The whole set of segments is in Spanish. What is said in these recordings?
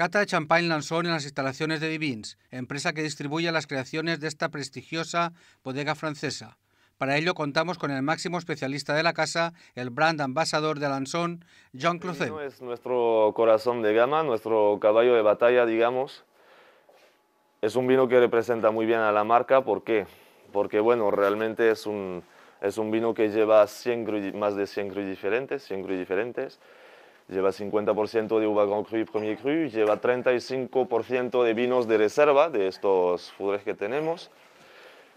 Cata de champán Lanzón en las instalaciones de Divins, empresa que distribuye las creaciones de esta prestigiosa bodega francesa. Para ello contamos con el máximo especialista de la casa, el brand ambasador de Lanzón, Jean Closet. Es nuestro corazón de gama, nuestro caballo de batalla, digamos. Es un vino que representa muy bien a la marca, ¿por qué? Porque bueno, realmente es un, es un vino que lleva 100 más de 100 crus diferentes, 100 crus diferentes lleva 50% de uva Grand Cru y Premier Cru, lleva 35% de vinos de reserva de estos fudres que tenemos.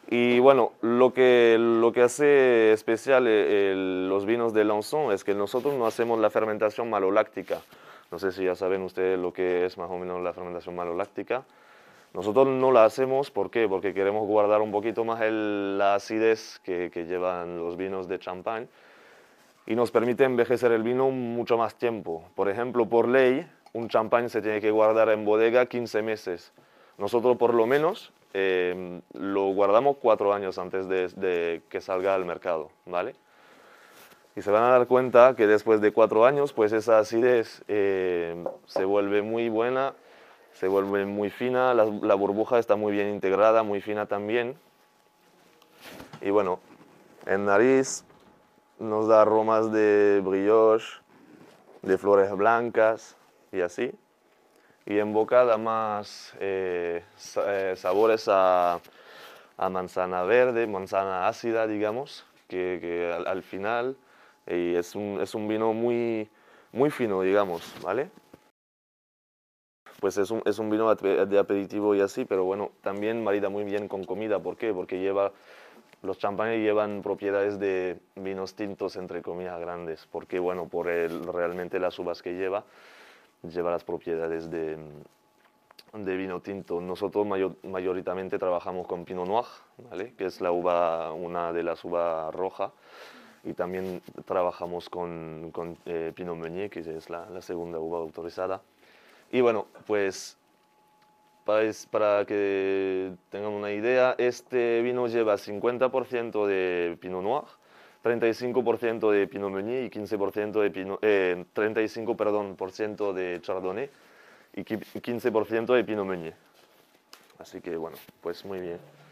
Y bueno, lo que, lo que hace especial eh, los vinos de Lançon es que nosotros no hacemos la fermentación maloláctica. No sé si ya saben ustedes lo que es más o menos la fermentación maloláctica. Nosotros no la hacemos, ¿por qué? Porque queremos guardar un poquito más la acidez que, que llevan los vinos de champán y nos permite envejecer el vino mucho más tiempo. Por ejemplo, por ley, un champán se tiene que guardar en bodega 15 meses. Nosotros por lo menos eh, lo guardamos cuatro años antes de, que salga al mercado, ¿vale? Y se van a dar cuenta que después de cuatro años, pues esa acidez eh, se vuelve muy buena, se vuelve muy fina, la, la burbuja está muy bien integrada, muy fina también. Y bueno, en nariz nos da aromas de brioche, de flores blancas y así. Y en boca da más eh, eh, sabores a, manzana verde, manzana ácida, digamos, que, al, final y es, un, es un vino muy, muy fino, digamos, ¿vale? Pues es un, es un vino de aperitivo y así, pero bueno, también marida muy bien con comida. ¿Por qué? Porque lleva los champanes llevan propiedades de vinos tintos, entre comillas, grandes, porque, bueno, por el, realmente las uvas que lleva, lleva las propiedades de, de vino tinto. Nosotros mayoritariamente trabajamos con Pinot Noir, ¿vale? que es la uva, una de las uvas rojas, y también trabajamos con, eh, Pinot Meunier, que es la segunda uva autorizada. Y bueno, pues para, que tengan una idea, este vino lleva 50% de Pinot Noir, 35% de Pinot Meunier y 15% de Pinot, eh, 35 perdón, por ciento de Chardonnay y 15% de Pinot Meunier. Así que bueno, pues muy bien.